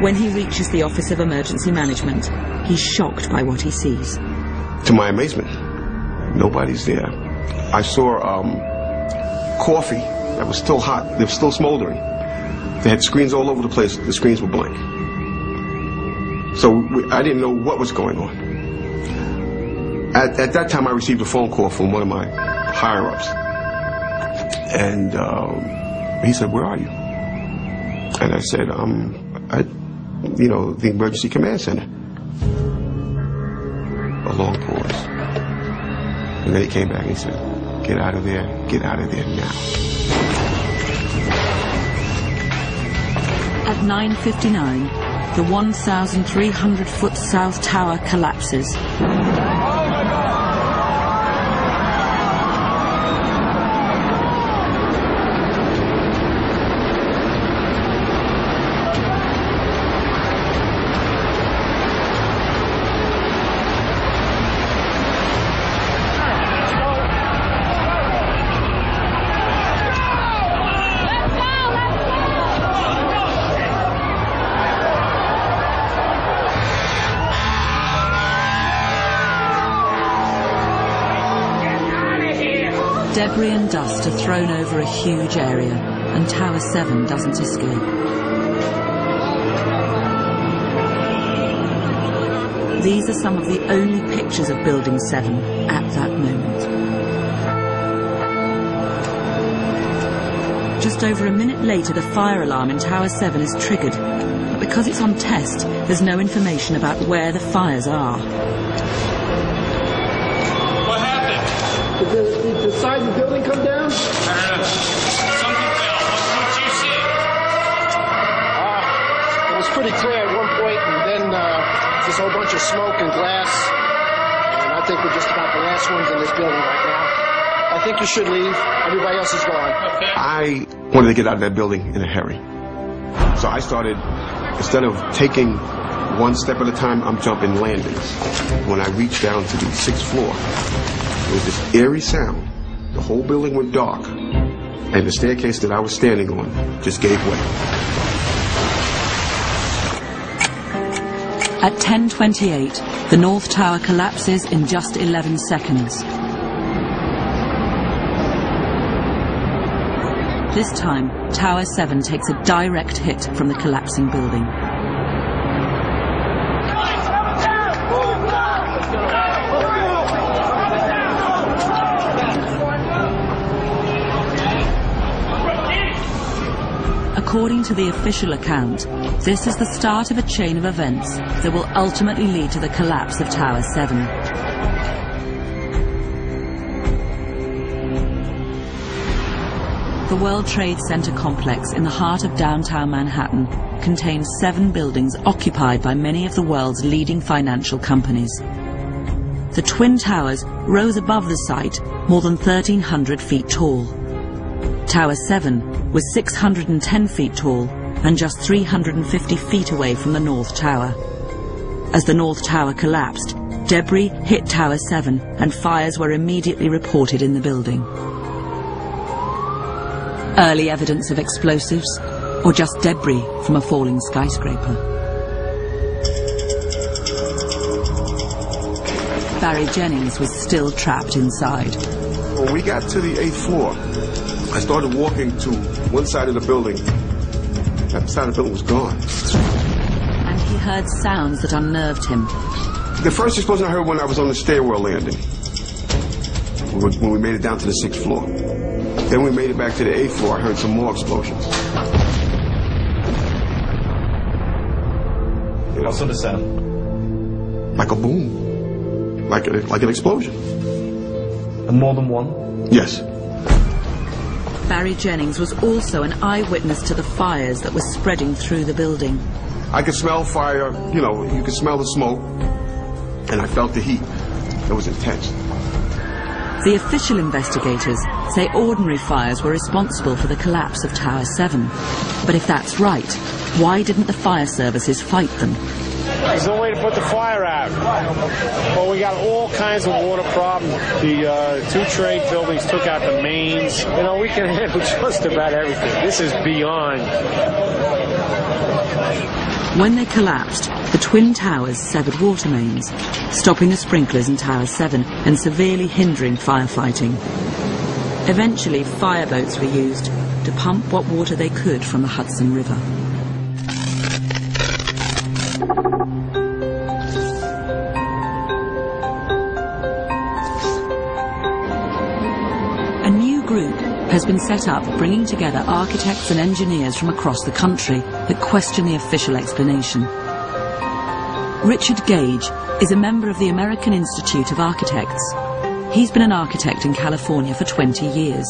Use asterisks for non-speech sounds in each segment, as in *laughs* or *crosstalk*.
When he reaches the Office of Emergency Management, he's shocked by what he sees. To my amazement, nobody's there. I saw um, coffee that was still hot. They were still smoldering. They had screens all over the place. The screens were blank. So we, I didn't know what was going on. At, at, that time, I received a phone call from one of my higher ups. And um, he said, Where are you? And I said, um, I, you know, the emergency command center. A long pause. And then he came back and said, Get out of there, get out of there now. At 9.59, the 1,300 foot South Tower collapses. Debris and dust are thrown over a huge area, and Tower 7 doesn't escape. These are some of the only pictures of Building 7 at that moment. Just over a minute later, the fire alarm in Tower 7 is triggered, but because it's on test, there's no information about where the fires are. What happened? Did the, side of the building come down? I don't know. Something fell. What did you see? Uh, it was pretty clear at one point, and then uh, there's a whole bunch of smoke and glass. And I think we're just about the last ones in this building right now. I think you should leave. Everybody else is gone. Okay. I wanted to get out of that building in a hurry. So I started, instead of taking one step at a time, I'm jumping landings. When I reached down to the sixth floor, there was this eerie sound. The whole building went dark, and the staircase that I was standing on just gave way. At 10.28, the North Tower collapses in just 11 seconds. This time, Tower 7 takes a direct hit from the collapsing building. According to the official account, this is the start of a chain of events that will ultimately lead to the collapse of Tower 7. The World Trade Center complex in the heart of downtown Manhattan contains seven buildings occupied by many of the world's leading financial companies. The Twin Towers rose above the site more than 1,300 feet tall. Tower 7 was 610 feet tall and just 350 feet away from the North Tower. As the North Tower collapsed, debris hit Tower 7 and fires were immediately reported in the building. Early evidence of explosives or just debris from a falling skyscraper. Barry Jennings was still trapped inside. When we got to the eighth floor, I started walking to one side of the building. That side of the building was gone. And he heard sounds that unnerved him. The first explosion I heard when I was on the stairwell landing, when when we made it down to the sixth floor. Then we made it back to the eighth floor. I heard some more explosions. What sort of sound? Like a boom. Like, a, like an explosion. And more than one? Yes. Barry Jennings was also an eyewitness to the fires that were spreading through the building. I could smell fire. You know, you could smell the smoke. And I felt the heat. It was intense. The official investigators say ordinary fires were responsible for the collapse of Tower 7. But if that's right, why didn't the fire services fight them? There's no way to put the fire out. Well, we got all kinds of water problems. The uh, two trade buildings took out the mains. You know, we can *laughs* handle just about everything. This is beyond. When they collapsed, the twin towers severed water mains, stopping the sprinklers in Tower 7 and severely hindering firefighting. Eventually, fireboats were used to pump what water they could from the Hudson River. Group has been set up bringing together architects and engineers from across the country that question the official explanation. Richard Gage is a member of the American Institute of Architects. He's been an architect in California for 20 years.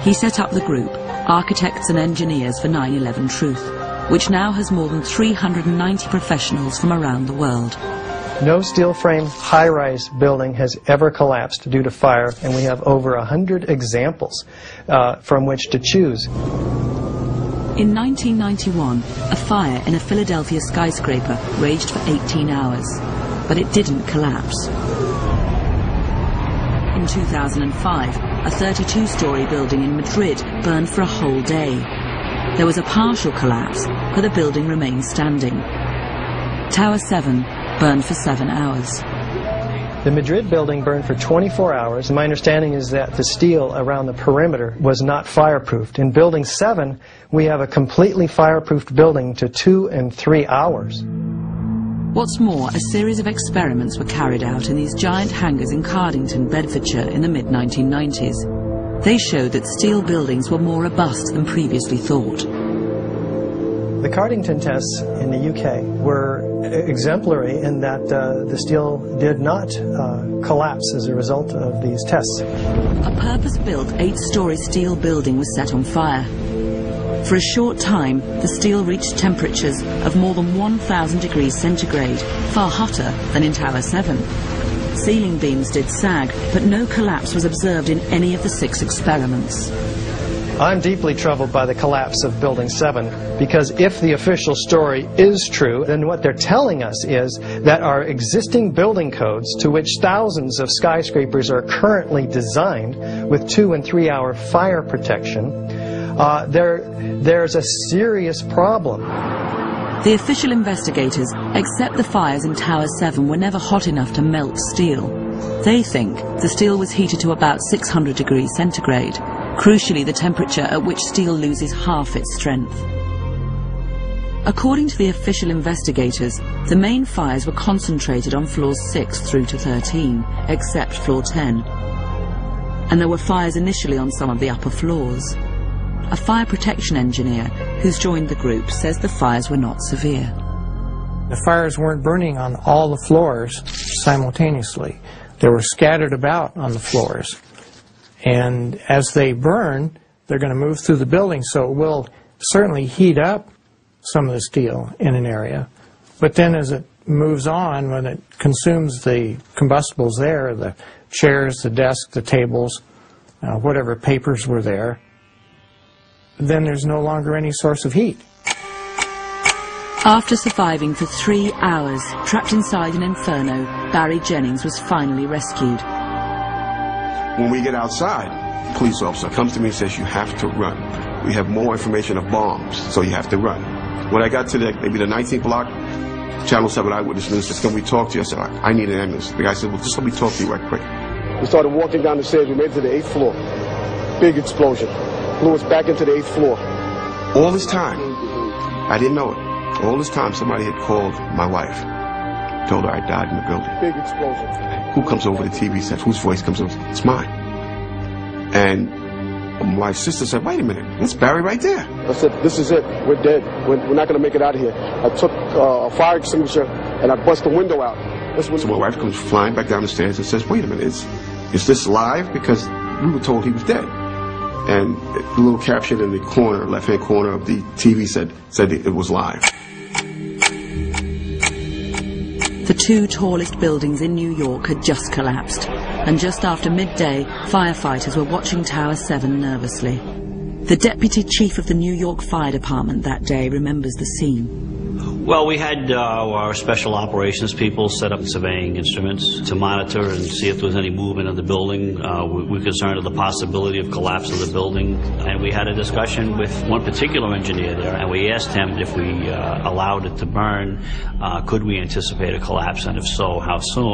He set up the group Architects and Engineers for 9-11 Truth, which now has more than 390 professionals from around the world. No steel frame high rise building has ever collapsed due to fire, and we have over 100 examples uh, from which to choose. In 1991, a fire in a Philadelphia skyscraper raged for 18 hours, but it didn't collapse. In 2005, a 32 story building in Madrid burned for a whole day. There was a partial collapse, but the building remained standing. Tower 7 burned for seven hours. The Madrid building burned for 24 hours. My understanding is that the steel around the perimeter was not fireproofed. In Building 7, we have a completely fireproofed building to two and three hours. What's more, a series of experiments were carried out in these giant hangars in Cardington, Bedfordshire in the mid 1990s. They showed that steel buildings were more robust than previously thought. The Cardington tests in the UK were exemplary in that uh, the steel did not uh, collapse as a result of these tests. A purpose-built eight-story steel building was set on fire. For a short time, the steel reached temperatures of more than 1,000 degrees centigrade, far hotter than in Tower 7. Ceiling beams did sag, but no collapse was observed in any of the six experiments. I'm deeply troubled by the collapse of Building 7 because if the official story is true, then what they're telling us is that our existing building codes, to which thousands of skyscrapers are currently designed with two and three hour fire protection, uh, there, there's a serious problem. The official investigators accept the fires in Tower 7 were never hot enough to melt steel. They think the steel was heated to about 600 degrees centigrade, crucially the temperature at which steel loses half its strength. According to the official investigators, the main fires were concentrated on floors 6 through to 13, except floor 10. And there were fires initially on some of the upper floors. A fire protection engineer who's joined the group says the fires were not severe. The fires weren't burning on all the floors simultaneously. They were scattered about on the floors. And as they burn, they're going to move through the building, so it will certainly heat up some of the steel in an area. But then as it moves on, when it consumes the combustibles there, the chairs, the desk, the tables, uh, whatever papers were there, then there's no longer any source of heat. After surviving for three hours, trapped inside an inferno, Barry Jennings was finally rescued. When we get outside, police officer comes to me and says, you have to run. We have more information of bombs, so you have to run. When I got to the, maybe the 19th block, Channel 7 Eyewitness News says, can we talk to you? I said, I, I need an ambulance. The guy said, well, just let me talk to you right quick. We started walking down the stairs. We made it to the eighth floor. Big explosion. Blew us back into the eighth floor. All this time, I didn't know it. All this time, somebody had called my wife, told her I died in the building. Big explosion. Who comes over the TV set? Whose voice comes over? It's mine. And my sister said, wait a minute, that's Barry right there. I said, this is it. We're dead. We're, we're not going to make it out of here. I took uh, a fire extinguisher and I bust the window out. When So my wife comes flying back down the stairs and says, wait a minute, is, is this live? Because we were told he was dead. And the little caption in the corner, left-hand corner of the TV said, said it was live. The two tallest buildings in New York had just collapsed, and just after midday, firefighters were watching Tower 7 nervously. The deputy chief of the New York Fire Department that day remembers the scene. Well, we had uh, our special operations people set up surveying instruments to monitor and see if there was any movement of the building. Uh, we we were concerned of the possibility of collapse of the building. And we had a discussion with one particular engineer there, and we asked him if we uh, allowed it to burn, uh, could we anticipate a collapse, and if so, how soon?